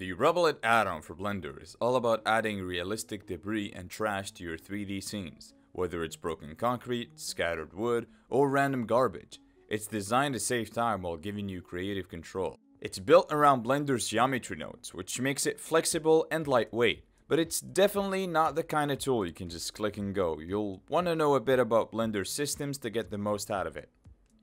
The Rubble It add-on for Blender is all about adding realistic debris and trash to your 3D scenes, whether it's broken concrete, scattered wood, or random garbage. It's designed to save time while giving you creative control. It's built around Blender's geometry nodes, which makes it flexible and lightweight, but it's definitely not the kind of tool you can just click and go. You'll want to know a bit about Blender's systems to get the most out of it.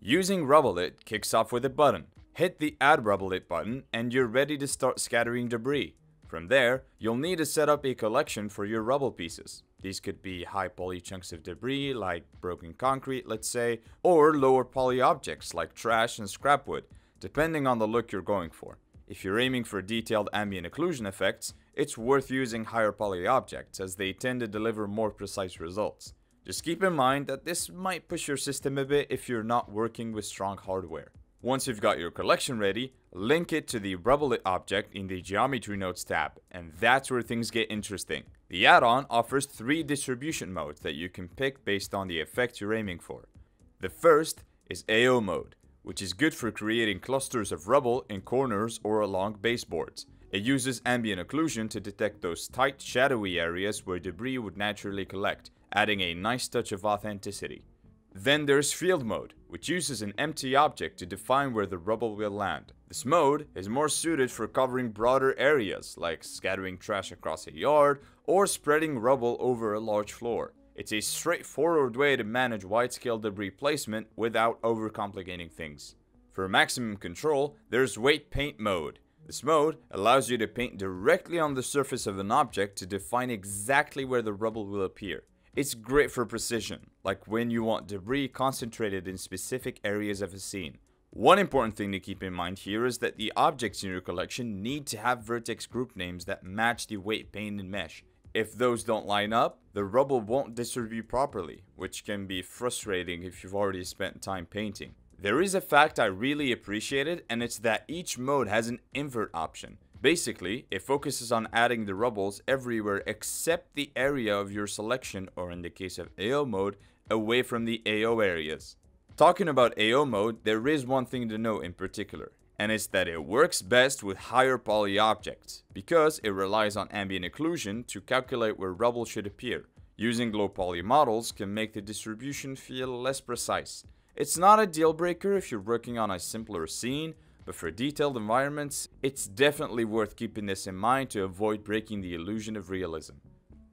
Using Rubble It kicks off with a button. Hit the Add Rubble It button and you're ready to start scattering debris. From there, you'll need to set up a collection for your rubble pieces. These could be high poly chunks of debris like broken concrete, let's say, or lower poly objects like trash and scrap wood, depending on the look you're going for. If you're aiming for detailed ambient occlusion effects, it's worth using higher poly objects as they tend to deliver more precise results. Just keep in mind that this might push your system a bit if you're not working with strong hardware. Once you've got your collection ready, link it to the Rubble It object in the Geometry Nodes tab, and that's where things get interesting. The add-on offers three distribution modes that you can pick based on the effect you're aiming for. The first is AO mode, which is good for creating clusters of rubble in corners or along baseboards. It uses ambient occlusion to detect those tight, shadowy areas where debris would naturally collect, adding a nice touch of authenticity. Then there's field mode, which uses an empty object to define where the rubble will land. This mode is more suited for covering broader areas, like scattering trash across a yard or spreading rubble over a large floor. It's a straightforward way to manage wide-scale debris placement without overcomplicating things. For maximum control, there's weight paint mode. This mode allows you to paint directly on the surface of an object to define exactly where the rubble will appear. It's great for precision, like when you want debris concentrated in specific areas of a scene. One important thing to keep in mind here is that the objects in your collection need to have vertex group names that match the weight painted mesh. If those don't line up, the rubble won't distribute properly, which can be frustrating if you've already spent time painting. There is a fact I really appreciated and it's that each mode has an invert option. Basically, it focuses on adding the rubbles everywhere except the area of your selection or in the case of AO mode, away from the AO areas. Talking about AO mode, there is one thing to know in particular, and it's that it works best with higher poly objects, because it relies on ambient occlusion to calculate where rubble should appear. Using low poly models can make the distribution feel less precise. It's not a deal breaker if you're working on a simpler scene, but for detailed environments, it's definitely worth keeping this in mind to avoid breaking the illusion of realism.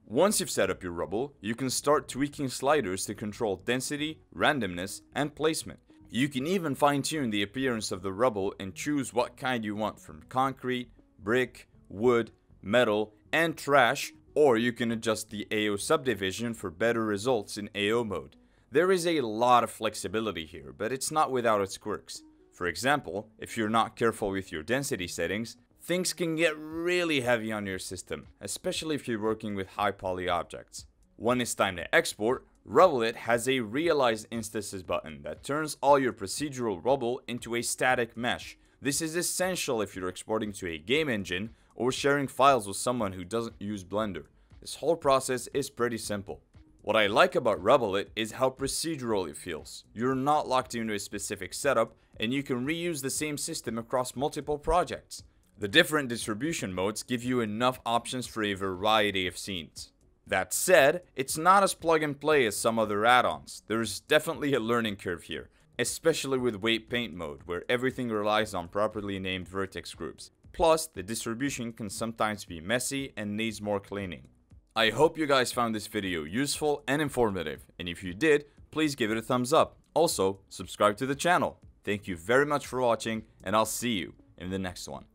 Once you've set up your rubble, you can start tweaking sliders to control density, randomness, and placement. You can even fine tune the appearance of the rubble and choose what kind you want from concrete, brick, wood, metal, and trash, or you can adjust the AO subdivision for better results in AO mode. There is a lot of flexibility here, but it's not without its quirks. For example, if you're not careful with your density settings, things can get really heavy on your system, especially if you're working with high poly objects. When it's time to export, Rubble It has a Realize Instances button that turns all your procedural rubble into a static mesh. This is essential if you're exporting to a game engine or sharing files with someone who doesn't use Blender. This whole process is pretty simple. What I like about Rubble It is how procedural it feels. You're not locked into a specific setup and you can reuse the same system across multiple projects. The different distribution modes give you enough options for a variety of scenes. That said, it's not as plug and play as some other add-ons. There's definitely a learning curve here, especially with weight paint mode, where everything relies on properly named vertex groups. Plus, the distribution can sometimes be messy and needs more cleaning. I hope you guys found this video useful and informative, and if you did, please give it a thumbs up. Also, subscribe to the channel. Thank you very much for watching, and I'll see you in the next one.